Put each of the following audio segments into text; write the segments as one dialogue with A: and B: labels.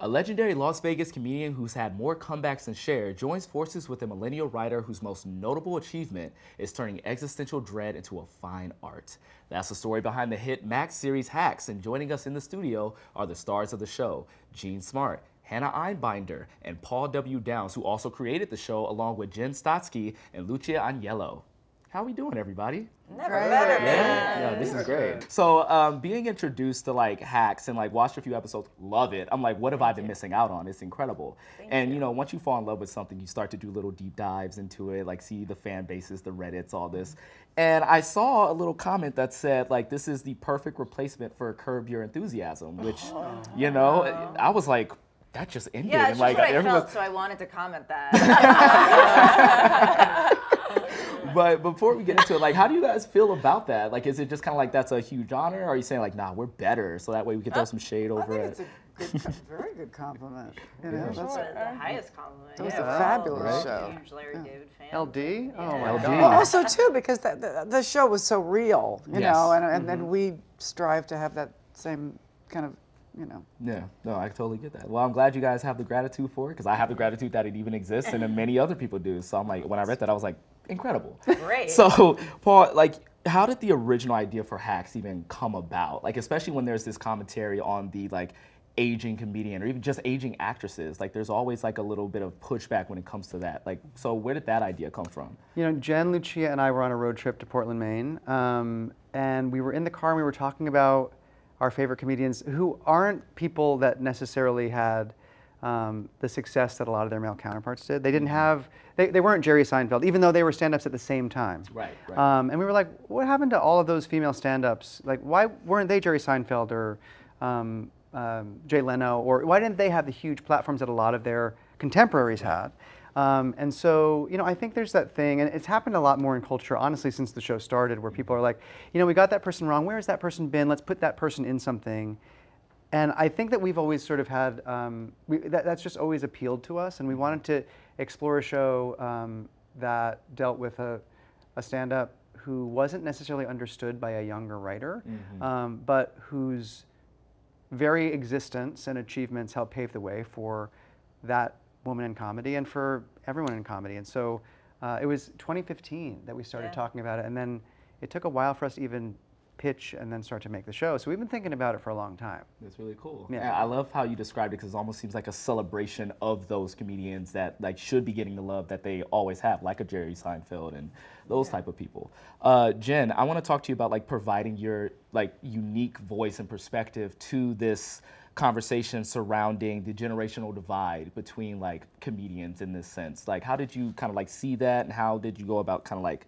A: A legendary Las Vegas comedian who's had more comebacks than Cher joins forces with a millennial writer whose most notable achievement is turning existential dread into a fine art. That's the story behind the hit Max series Hacks, and joining us in the studio are the stars of the show, Jean Smart, Hannah Einbinder, and Paul W. Downs, who also created the show along with Jen Statsky and Lucia Aniello. How are we doing, everybody?
B: Never better.
A: Yeah, yeah, this is great. So, um, being introduced to like hacks and like watched a few episodes, love it. I'm like, what have I been missing out on? It's incredible. and you. know, once you fall in love with something, you start to do little deep dives into it, like see the fan bases, the Reddits, all this. And I saw a little comment that said like, this is the perfect replacement for Curb Your Enthusiasm, which, you know, I was like. That just ended.
B: Yeah,
A: and,
B: it's
A: like,
B: what I
A: everyone-
B: felt, so I wanted to comment that.
A: but before we get into it, like, how do you guys feel about that? Like, is it just kind of like that's a huge honor, or are you saying like, nah, we're better, so that way we can throw some shade
C: I
A: over
C: think
A: it?
C: it's a good, very good compliment. You know,
A: Yeah.
C: that's
B: Sure,
C: a-
B: the highest compliment.
C: That was
B: yeah,
C: a
B: we're
C: fabulous
B: all
C: show.
B: Huge Larry David fan.
D: LD? Oh my
A: LD.
D: god.
C: Well, also too because the, the, the show was so real, you
A: Yes.
C: know, and, and, and mm-hmm. we strive to have that same kind of, you know.
A: Yeah, no, I totally get that. Well, I'm glad you guys have the gratitude for it because I have the gratitude that it even exists, and then many other people do. So I'm like, when I read that, I was like, incredible.
B: Great.
A: So, Paul, like, how did the original idea for Hacks even come about? Like, especially when there's this commentary on the like aging comedian or even just aging actresses. Like, there's always like a little bit of pushback when it comes to that. Like, so where did that idea come from?
D: You know, Jen, Lucia, and I were on a road trip to Portland, Maine, um, and we were in the car and we were talking about our favorite comedians who aren't people that necessarily had um, the success that a lot of their male counterparts did. They didn't have, they, they weren't Jerry Seinfeld, even though they were stand-ups at the same time.
A: Right, right.
D: Um, and we were like, what happened to all of those female stand-ups? Like, why weren't they Jerry Seinfeld or um, um, Jay Leno, or why didn't they have the huge platforms that a lot of their contemporaries had? Um, and so, you know, I think there's that thing, and it's happened a lot more in culture, honestly, since the show started, where people are like, you know, we got that person wrong. Where has that person been? Let's put that person in something. And I think that we've always sort of had, um, we, that, that's just always appealed to us. And we wanted to explore a show um, that dealt with a, a stand up who wasn't necessarily understood by a younger writer, um, but whose very existence and achievements helped pave the way for that woman in comedy and for everyone in comedy. And so uh, it was 2015 that we started
B: Yeah.
D: talking about it. And then it took a while for us to even pitch and then start to make the show. So we've been thinking about it for a long time.
A: That's really cool.
D: Yeah.
A: Yeah. I love how you described it because it almost seems like a celebration of those comedians that like should be getting the love that they always have, like a Jerry Seinfeld and those type of people. Uh, Jen, I want to talk to you about like providing your like unique voice and perspective to this conversation surrounding the generational divide between like comedians in this sense. Like, how did you kind of like see that, and how did you go about kind of like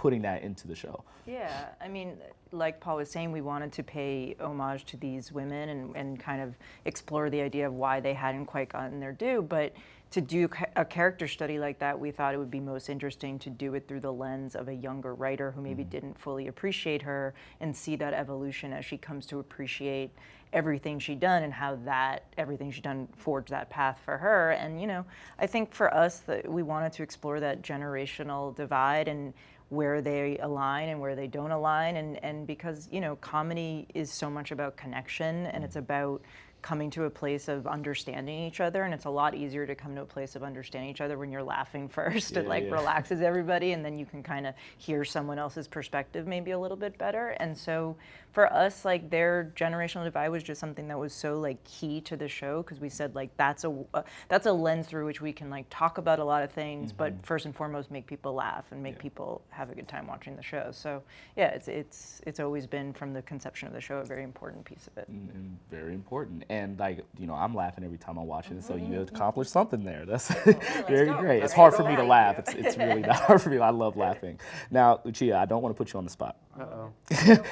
A: putting that into the show?
B: Yeah, I mean, like Paul was saying, we wanted to pay homage to these women and, and kind of explore the idea of why they hadn't quite gotten their due. But to do a character study like that, we thought it would be most interesting to do it through the lens of a younger writer who maybe mm-hmm. didn't fully appreciate her and see that evolution as she comes to appreciate everything she'd done and how that everything she'd done forged that path for her. And you know, I think for us that we wanted to explore that generational divide and where they align and where they don't align. And, and because you know comedy is so much about connection and it's mm. about coming to a place of understanding each other and it's a lot easier to come to a place of understanding each other when you're laughing first. It like
A: yeah.
B: relaxes everybody and then you can kind of hear someone else's perspective maybe a little bit better. And so for us like their generational divide was just something that was so like key to the show because we said like that's a uh, that's a lens through which we can like talk about a lot of things but first and foremost make people laugh and make people have a good time watching the show. So yeah it's it's it's always been from the conception of the show a very important piece of it.
A: And very important. And like you know, I'm laughing every time I'm watching it, so you
B: Mm-hmm.
A: accomplished something there. That's very
B: go.
A: great. It's
B: Let's
A: hard for me to laugh. It's, it's really not hard for me. I love laughing. Now, Lucia, I don't want to put you on the spot.
D: Uh-oh.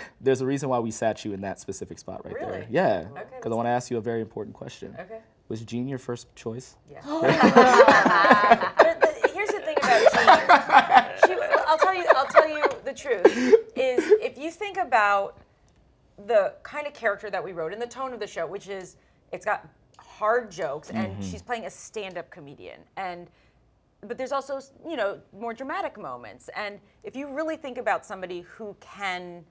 A: There's a reason why we sat you in that specific spot right there.
B: Really?
A: Yeah,
B: Okay,
A: because
B: let's
A: I want to ask you a very important question.
B: okay
A: Was Jean your first choice?
B: Yeah. but the, here's the thing about Jean. She, I'll tell you. I'll tell you the truth. Is if you think about the kind of character that we wrote and the tone of the show, which is it's got hard jokes and mm-hmm. she's playing a stand-up comedian and but there's also you know more dramatic moments and if you really think about somebody who can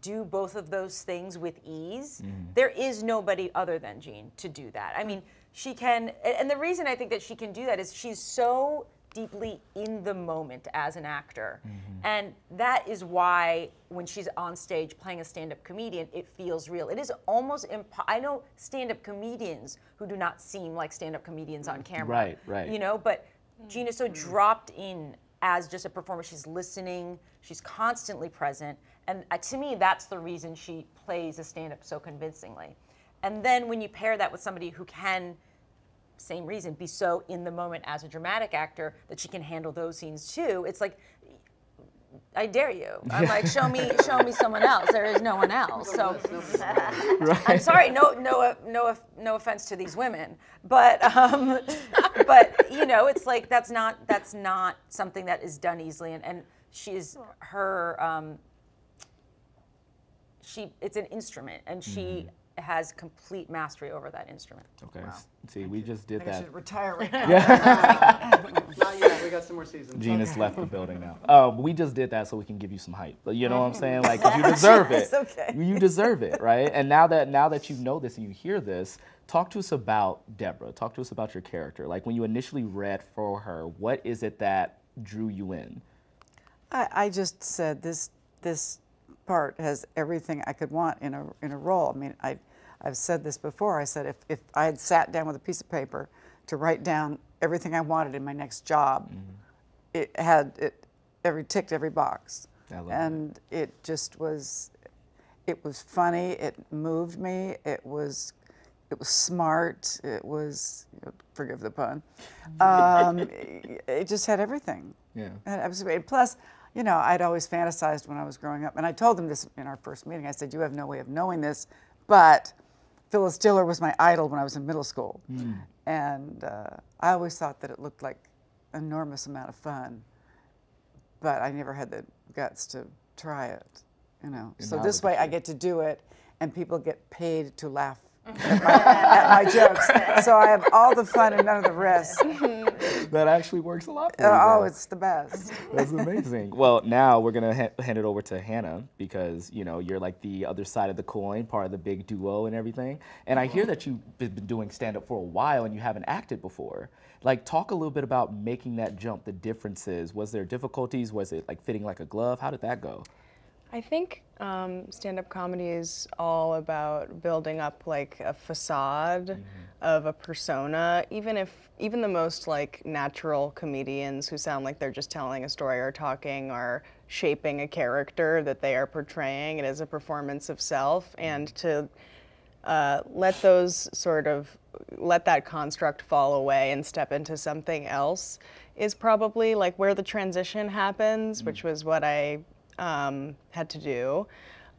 E: do both of those things with ease. Mm-hmm. There is nobody other than Jean to do that. I mean, she can, and the reason I think that she can do that is she's so deeply in the moment as an actor. And that is why when she's on stage playing a stand-up comedian, it feels real. It is almost impo- I know stand-up comedians who do not seem like stand-up comedians on camera.
A: Right, right.
E: You know, but Gina's so dropped in as just a performer. She's listening, she's constantly present. And uh, to me, that's the reason she plays a stand up so convincingly. And then when you pair that with somebody who can, same reason, be so in the moment as a dramatic actor that she can handle those scenes too, it's like, I dare you. I'm like, show me, show me someone else. There is no one else. So I'm sorry, no, no, no, no offense to these women, but, um, but you know, it's like that's not that's not something that is done easily, and, and she's her, um, she it's an instrument, and she has complete mastery over that instrument.
A: Okay. s- See, we just did
C: I I
A: that.
C: should retire right now.
D: Not yet. We got some more seasons.
A: Gina's left the building now. Uh, we just did that so we can give you some hype. But You know what I'm saying? Like, 'cause you deserve it.
E: It's okay.
A: You deserve it, right? And now that now that you know this and you hear this, talk to us about Deborah. Talk to us about your character. Like when you initially read for her, what is it that drew you in?
C: I, I just said this this part has everything I could want in a in a role. I mean, I I've said this before. I said if, if I had sat down with a piece of paper to write down everything I wanted in my next job, it had it every ticked every box,
A: I love it.
C: and it just was it was funny. It moved me. It was it was smart. It was forgive the pun. Um, it, it just had everything.
A: Yeah.
C: And absolutely. And plus, you know, I'd always fantasized when I was growing up, and I told them this in our first meeting. I said, "You have no way of knowing this, but Phyllis Diller was my idol when I was in middle school, and uh, I always thought that it looked like enormous amount of fun, but I never had the guts to try it. You know,
A: And
C: so this way I get to do it, and people get paid to laugh at my, at my jokes. So I have all the fun and none of the rest.
A: That actually works a lot for you.
C: Oh, it's the best.
A: That's amazing. well, now we're gonna ha- hand it over to Hannah because you know you're like the other side of the coin, part of the big duo and everything. And I hear that you've been been doing stand up for a while and you haven't acted before. Like, talk a little bit about making that jump, the differences. Was there difficulties? Was it like fitting like a glove? How did that go?
F: I think um, stand-up comedy is all about building up like a facade of a persona. Even if even the most like natural comedians who sound like they're just telling a story or talking are shaping a character that they are portraying. It is a performance of self, and to uh, let those sort of let that construct fall away and step into something else is probably like where the transition happens, which was what I um, had to do,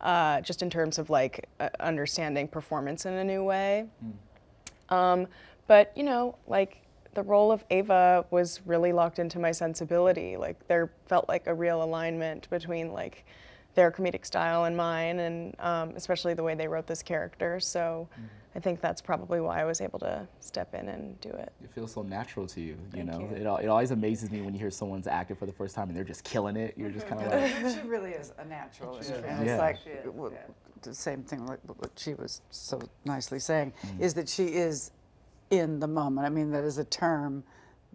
F: uh, just in terms of like uh, understanding performance in a new way. Um, but you know, like the role of Ava was really locked into my sensibility. Like there felt like a real alignment between like their comedic style and mine, and um, especially the way they wrote this character. So I think that's probably why I was able to step in and do it.
A: It feels so natural to you. You
F: Thank
A: know,
F: you.
A: It, it always amazes me when you hear someone's acting for the first time and they're just killing it. You're just kind of like,
C: she really is a natural. And
A: Yeah.
C: it's like w- the same thing like what she was so nicely saying
A: Mm.
C: is that she is in the moment. I mean, that is a term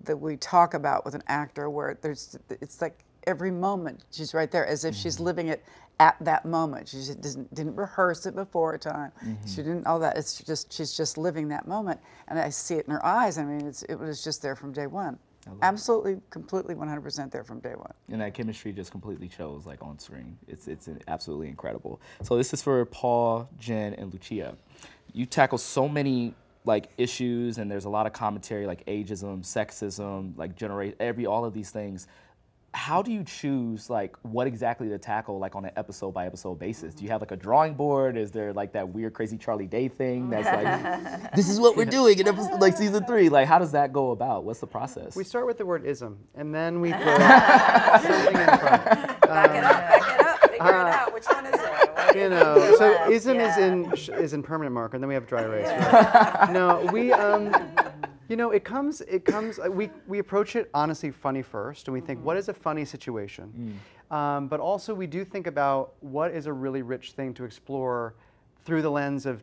C: that we talk about with an actor where there's it's like every moment she's right there as if she's
A: Mm-hmm.
C: living it at that moment. She just didn't, didn't rehearse it before a time.
A: Mm-hmm.
C: She didn't all that. It's just she's just living that moment, and I see it in her eyes. I mean, it's, it was just there from day one. Absolutely, completely, 100% there from day one.
A: and that chemistry just completely shows like on screen. It's it's absolutely incredible. So this is for Paul, Jen, and Lucia. You tackle so many like issues, and there's a lot of commentary like ageism, sexism, like generate every all of these things. How do you choose like what exactly to tackle like on an episode by episode basis? Do you have like a drawing board? Is there like that weird crazy Charlie Day thing that's like this is what we're doing in episode like season three? Like how does that go about? What's the process?
D: We start with the word ism, and then we put something in front.
E: Back it up, back it up, figure it out. Which one is it?
D: You know, so ism is in is in permanent marker, and then we have dry erase. right? No, we um, you know, it comes it comes. uh, We we approach it honestly funny first, and we think, what is a funny situation? Um, but also, we do think about what is a really rich thing to explore through the lens of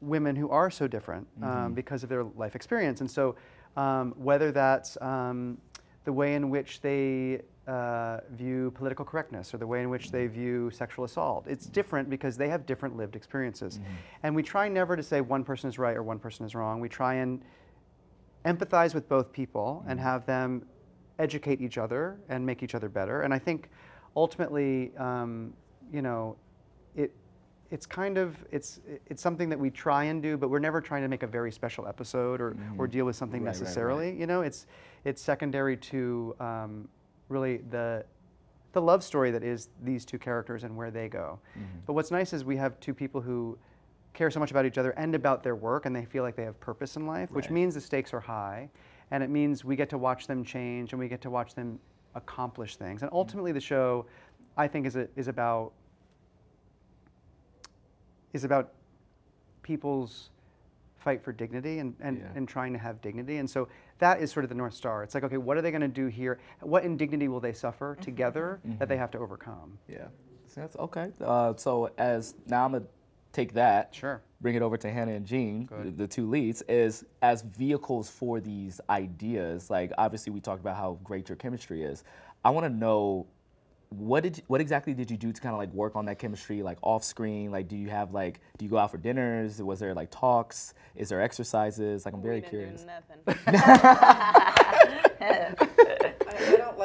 D: women who are so different um, because of their life experience. And so, um, whether that's um, the way in which they uh, view political correctness or the way in which they view sexual assault, it's different because they have different lived experiences. And we try never to say one person is right or one person is wrong. We try and empathize with both people and have them educate each other and make each other better. And I think ultimately, um, you know, it it's kind of it's it's something that we try and do, but we're never trying to make a very special episode or or deal with something
A: Right, right, right.
D: necessarily. You know, it's it's secondary to um, really the the love story that is these two characters and where they go. But what's nice is we have two people who care so much about each other and about their work and they feel like they have purpose in life, which
A: Right.
D: means the stakes are high and it means we get to watch them change and we get to watch them accomplish things. And mm. ultimately the show I think is a, is about is about people's fight for dignity and, and,
A: Yeah.
D: and trying to have dignity. And so that is sort of the North Star. It's like, okay, what are they going to do here? What indignity will they suffer mm-hmm. together that they mm-hmm. have to overcome?
A: Yeah. That's okay. Uh, so as now I'm gonna take that,
D: Sure.
A: bring it over to Hannah and Jean, the, the two leads, is as vehicles for these ideas. Like obviously we talked about how great your chemistry is. I want to know what did you, what exactly did you do to kind of like work on that chemistry like off screen? Like do you have like do you go out for dinners? Was there like talks? Is there exercises? Like I'm very
F: We didn't
A: curious.
F: do nothing.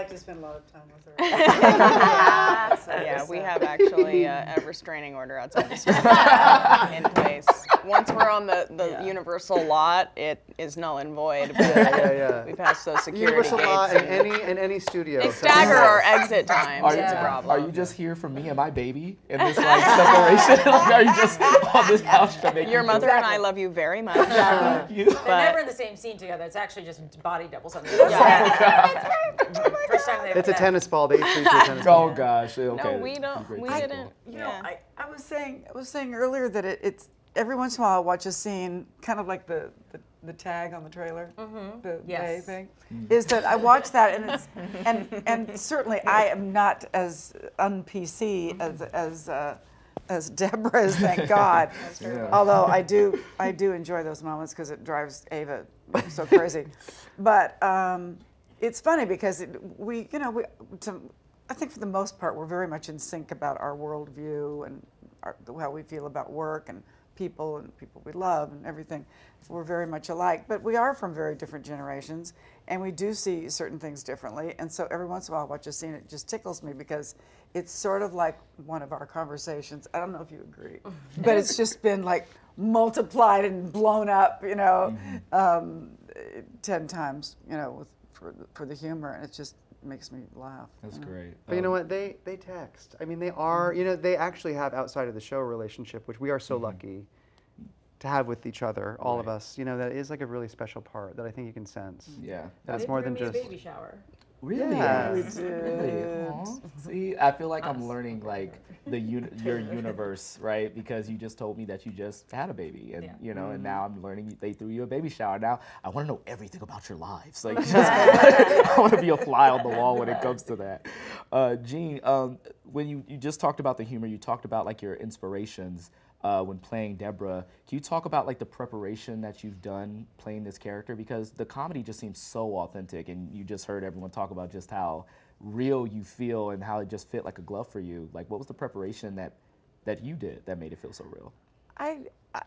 C: I, don't like to spend a lot of time with her.
F: yeah, we have actually uh, a restraining order outside the store in place. Once we're on the, the universal lot, it is null and void. But
D: Yeah, yeah.
F: we pass those security
D: Universal
F: gates.
D: law in
F: and
D: any in any studio.
F: they
D: So-
F: stagger our exit times.
A: Are you,
F: it's a problem.
A: are you just here for me and my baby in this like separation? like, are you just on this couch to make
F: Your
A: me
F: mother and I love you very much.
A: Thank you?
E: They're
F: But-
E: never in the same scene together. It's actually just body doubles on the other side. First time they
D: It's a
E: met.
D: tennis ball. They each reach a tennis ball.
A: Oh gosh. Okay.
F: No, we don't. We
A: people.
F: didn't.
C: You know,
F: Yeah.
C: I, I was saying I was saying earlier that it, it's every once in a while I watch a scene, kind of like the the, the tag on the trailer, the they
E: Yes.
C: thing, is that I watch that and it's and and certainly I am not as un PC as as. Uh, as Deborah is, thank God.
A: Yeah.
C: Although I do, I do enjoy those moments because it drives Ava so crazy. But um, it's funny because it, we, you know, we, to, I think for the most part we're very much in sync about our worldview and our, how we feel about work and people and people we love and everything. We're very much alike, but we are from very different generations, and we do see certain things differently. And so every once in a while, I watch a scene, it just tickles me because it's sort of like one of our conversations. I don't know if you agree, but it's just been like multiplied and blown up, you know, um, ten times, you know, with, for for the humor, and it just makes me laugh.
A: That's great.
D: But you know
A: Um,
D: what? They they text. I mean, they are. You know, they actually have outside of the show a relationship, which we are
A: Mm-hmm.
D: so lucky to have with each other, all of us. You know, that is like a really special part that I think you can sense.
A: Yeah.
D: That it's more than
E: me a
D: just.
E: baby shower.
A: Really?
D: Yeah.
C: We
A: Really?
C: did.
A: Aw. See, I feel like I'm learning like the uni- your universe, right? Because you just told me that you just had a baby, and
E: Yeah.
A: you know, and now I'm learning they threw you a baby shower. Now I want to know everything about your lives. Like, just, I want to be a fly on the wall when it comes to that. Uh, Jean, um, when you you just talked about the humor, you talked about like your inspirations. Uh, when playing Deborah, can you talk about like the preparation that you've done playing this character? Because the comedy just seems so authentic, and you just heard everyone talk about just how real you feel and how it just fit like a glove for you. Like, what was the preparation that that you did that made it feel so real?
C: I, I,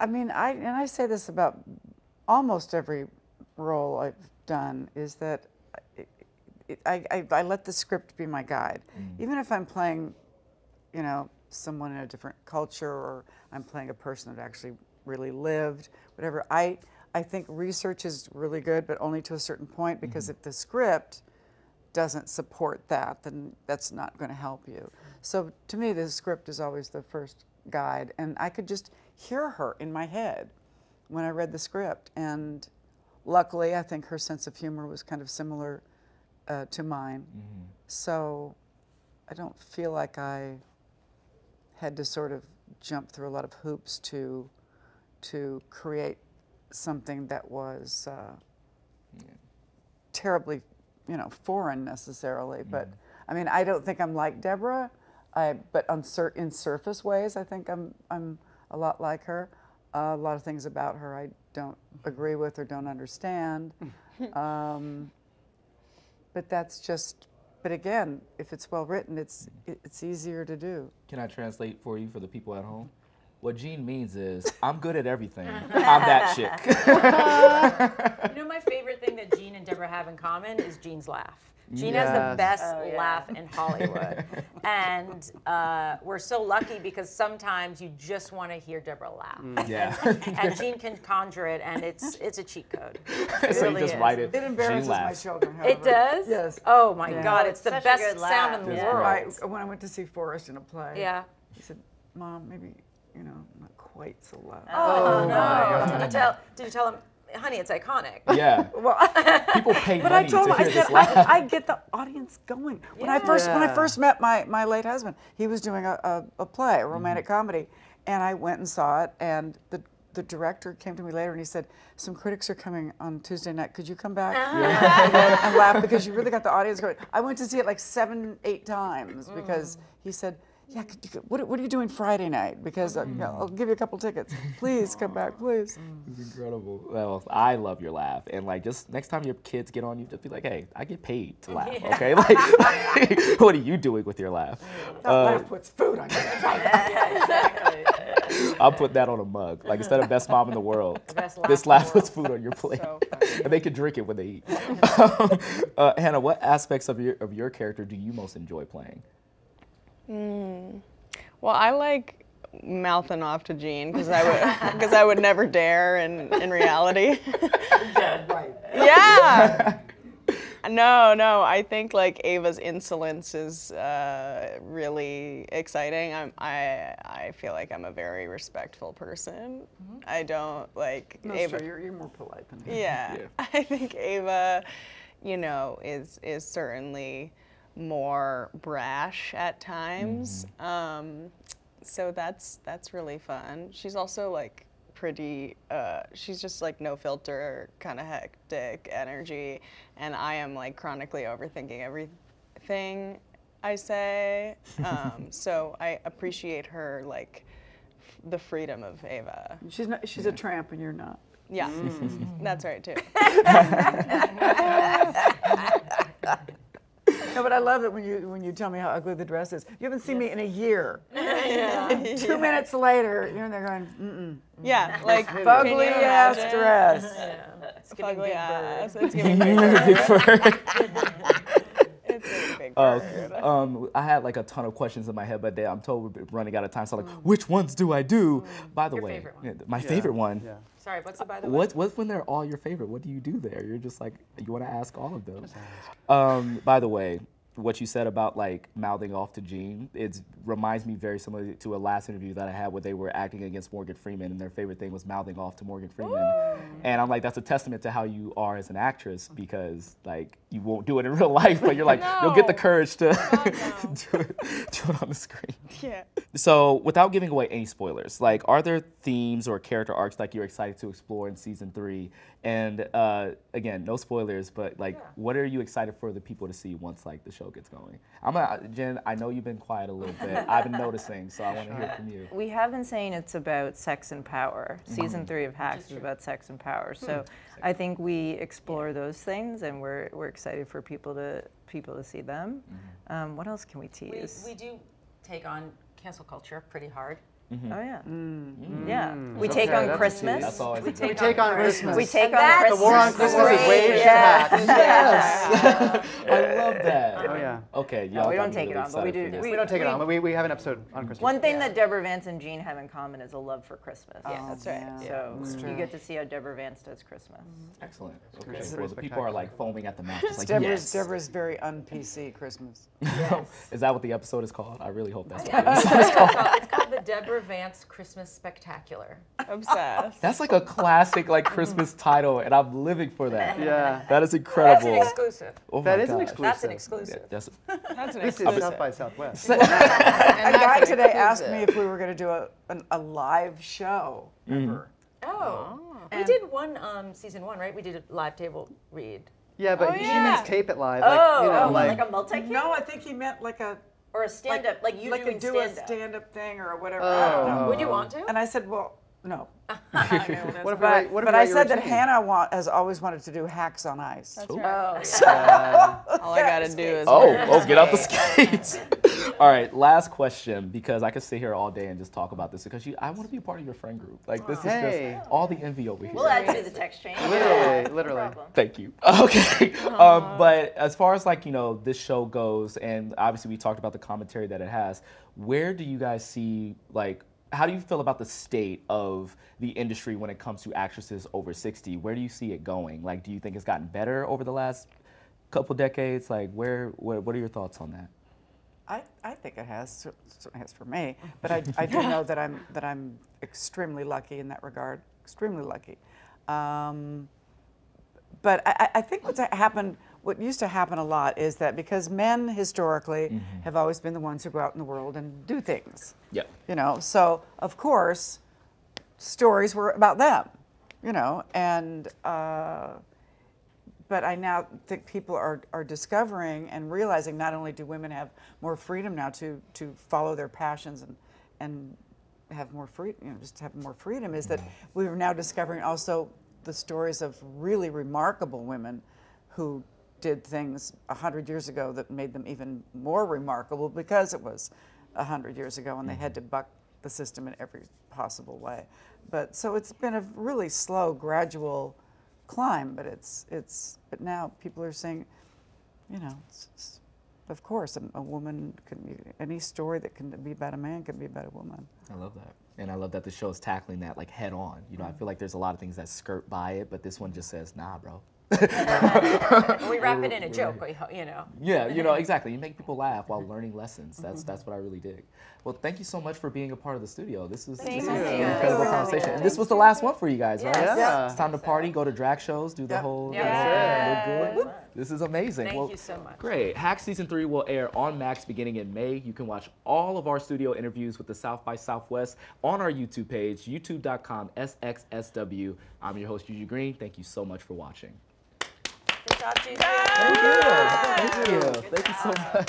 C: I mean, I and I say this about almost every role I've done is that it, it, I, I, I let the script be my guide, even if I'm playing, you know, someone in a different culture or I'm playing a person that actually really lived, whatever. I I think research is really good, but only to a certain point because if the script doesn't support that, then that's not going to help you. So to me, the script is always the first guide, and I could just hear her in my head when I read the script. And luckily, I think her sense of humor was kind of similar uh, to mine. So I don't feel like I had to sort of jump through a lot of hoops to to create something that was uh, terribly, you know, foreign necessarily. But I mean, I don't think I'm like Deborah, I, but on cer- in surface ways, I think I'm I'm a lot like her. a lot of things about her I don't agree with or don't understand. um, but that's just. But again, if it's well written, it's it's easier to do.
A: Can I translate for you for the people at home? What Jean means is, I'm good at everything. I'm that chick.
E: You know, my favorite thing that Jean and Deborah have in common is Jean's laugh. Jean has the best
B: Oh, yeah.
E: laugh in Hollywood. and uh, we're so lucky because sometimes you just want to hear Deborah laugh.
A: yeah.
E: And Jean can conjure it, and it's it's a cheat code. It
A: so you
E: really
A: just
E: is.
A: write it.
C: It embarrasses
A: Jean
C: my
A: laughs.
C: children.
E: It does?
C: Yes.
E: Oh my
C: Yeah.
E: God,
B: Oh,
E: it's
B: it's
E: the best sound in the
A: Yeah.
E: world.
C: I, when I went to see Forrest in a play,
E: Yeah.
C: he said, "Mom, maybe you know, not quite so loud."
E: Oh,
A: my.
E: no. Did you tell did you tell him, honey, it's iconic?
A: Yeah.
C: Well,
A: People pay
C: but I
A: money
C: told
A: to
C: him, I
A: hear
C: said,
A: this laugh.
C: I, I get the audience going. When I first when I first met my, my late husband, he was doing a, a, a play, a romantic mm-hmm. comedy, and I went and saw it. And the the director came to me later and he said, "Some critics are coming on Tuesday night. Could you come back and, and laugh because you really got the audience going?" I went to see it like seven, eight times because mm. he said. Yeah, could you, what, what are you doing Friday night? Because uh, you know, I'll give you a couple tickets. Please come back, please.
A: It's incredible. Well, I love your laugh, and like just next time your kids get on you, just be like, "Hey, I get paid to laugh." Okay, like, what are you doing with your laugh?
C: That
A: Uh,
C: laugh puts food on your
A: I'll put that on a mug. Like instead of best mom in the world,
E: best
A: this
E: laugh in
A: laugh
E: the
A: puts food on your plate,
F: So
A: and they can drink it when they eat. uh, Hannah, what aspects of your of your character do you most enjoy playing?
F: Well, I like mouthing off to Jean because I would because I would never dare in in reality.
C: right.
F: yeah. No, no. I think like Ava's insolence is uh, really exciting. I'm, I I feel like I'm a very respectful person. I don't like
C: No,
F: Ava.
C: sure, you're, you're more polite than me.
F: Yeah.
A: Yeah.
F: I think Ava, you know, is is certainly more brash at times. Um, so that's that's really fun. She's also like pretty uh, she's just like no filter kind of hectic energy and I am like chronically overthinking everything I say. Um, so I appreciate her like f- the freedom of Ava.
C: She's not. She's a tramp, and you're not.
F: Yeah, that's right too.
C: No, but I love it when you when you tell me how ugly the dress is. You haven't seen me in a year. And two minutes later, you're in there going, mm-mm.
F: Yeah, like can
C: ugly ass
F: imagine?
C: dress.
E: It's giving
F: Ugly
E: Big
F: ass.
E: Bird.
F: It's giving big bird.
A: Big Bird.
F: It's big
A: Uh,
F: bird.
A: um, I had like a ton of questions in my head, but they, I'm told we're running out of time. So I'm like, which ones do I do? By the
E: Your
A: way,
E: favorite one.
A: yeah, my favorite one.
D: Yeah.
E: Sorry, what's it by the way?
A: What what's when they're all your favorite? What do you do there? You're just like you want to ask all of those. Um, by the way, what you said about like mouthing off to Jean, it reminds me very similar to a last interview that I had where they were acting against Morgan Freeman, and their favorite thing was mouthing off to Morgan Freeman. And I'm like, that's a testament to how you are as an actress because like you won't do it in real life, but you're like you'll get the courage to
F: no.
A: do, it, do it on the screen.
F: Yeah.
A: So, without giving away any spoilers, like, are there themes or character arcs like you're excited to explore in season three? And uh, again, no spoilers, but like, what are you excited for the people to see once like the show gets going? I'm gonna, Jen. I know you've been quiet a little bit. I've been noticing, so I want to hear from you.
B: We have been saying it's about sex and power. Season three of Hacks is about sex and power. So I think we explore those things, and we're we're excited for people to people to see them. Um, what else can we
E: we,
B: tease?
E: we do take on cancel culture pretty hard. Mm-hmm.
B: oh yeah, mm-hmm. yeah. Mm. We
D: Okay,
B: take on Christmas.
A: tease. That's always
E: We
A: a
E: take,
D: take on Christmas.
B: We take
E: And
B: on Christmas.
D: The war on Christmas is way
E: great.
D: back.
A: Yes, I love that.
D: Oh yeah.
A: Okay,
B: No, we don't
A: me
B: take it on, but we do- we-
D: We don't take it on, but we, we have an episode on Christmas.
B: One thing
E: Yeah.
B: that Deborah Vance and Jean have in common is a love for Christmas.
E: Oh, yeah.
F: That's right.
C: Yeah.
B: So you get to see how Deborah Vance does Christmas. Mm-hmm.
A: Excellent. Okay,
D: It's
A: so the people are like foaming at the mouth, just like
C: Deborah's,
A: yes.
C: Deborah's very un-PC Christmas.
A: Is that what the episode is called? I really hope that's what
E: Yeah,
A: it is.
E: it's, it's called the Deborah Vance Christmas Spectacular.
F: Obsessed.
A: That's like a classic like Christmas title, and I'm living for that.
D: Yeah.
A: That is
E: That's
A: incredible.
E: an exclusive.
A: Oh
D: That
A: my
D: an exclusive.
E: That's an
A: Yeah,
E: exclusive.
A: that's
F: That's an exclusive.
D: This is. South by Southwest.
F: And
C: A guy
F: an
C: today asked me if we were going to do a, an, a live show. Remember?
E: Oh. We did one um, season one, right? We did a live table read.
D: Yeah, but
F: Oh,
D: she
F: yeah.
D: means tape it live.
E: Oh,
D: like, you know,
E: oh,
D: like,
E: like, a multi
C: No, I think he meant like a
E: or a stand up, like, you
C: like
E: doing
C: do a
E: stand up.
C: stand up thing or whatever. I don't oh. know.
D: Oh.
E: Would you want to?
C: And I said, well, no.
D: what if
C: But,
D: write- what if
C: but
D: we
C: I said that
D: tune?
C: Hannah want, has always wanted to do hacks on ice.
F: That's right.
E: Oh,
D: uh,
F: All I gotta do is
A: Oh, oh, get out the skates. all right, last question because I could sit here all day and just talk about this because you, I want to be a part of your friend group. Like this is
D: Hey.
A: just all the envy over here.
E: we'll add you to the text chain.
D: Literally, literally.
E: problem.
A: Thank you. Okay. Um, but as far as like, you know, this show goes, and obviously we talked about the commentary that it has, where do you guys see, like, how do you feel about the state of the industry when it comes to actresses over 60? Where do you see it going? Like, do you think it's gotten better over the last couple decades? Like, where, what, what are your thoughts on that?
C: I, I think it has, certainly has for me, but I, I do know that I'm, that I'm extremely lucky in that regard, extremely lucky. Um, but I- I think what's happened, what used to happen a lot is that because men historically have always been the ones who go out in the world and do things,
A: Yep.
C: you know, so of course, stories were about them, you know, and uh, but I now think people are, are discovering and realizing not only do women have more freedom now to, to follow their passions and, and have more freedom, you know, just have more freedom, is that we are now discovering also the stories of really remarkable women who did things 100 years ago that made them even more remarkable because it was 100 years ago and they had to buck the system in every possible way. But so it's been a really slow, gradual climb, but it's it's but now people are saying, you know, it's, it's, of course, a, a woman can be any story that can be about a man can be about a woman.
A: I love that. And I love that the show is tackling that like head on. You know, I mm-hmm. feel like there's a lot of things that skirt by it, but this one just says, nah, bro.
E: And we wrap it in a joke, you know.
A: Yeah, you know, exactly. You make people laugh while learning lessons. That's mm-hmm. that's what I really dig. Well, thank you so much for being a part of the studio. This is, this is an incredible
E: Yeah.
A: conversation. And this was the last one for you guys, right?
E: Yes.
D: Yeah.
A: It's time to party, go to drag shows, do the
C: Yep.
A: whole.
E: Yeah.
A: the whole- look good. This is amazing.
E: Thank
A: Well,
E: you so much.
A: Great. Hack season three will air on Max beginning in May. You can watch all of our studio interviews with the South by Southwest on our YouTube page, youtube.com SXSW. I'm your host, Juju Green. Thank you so much for watching.
E: Good job, Juju.
A: Thank you. Thank you. Thank you so much.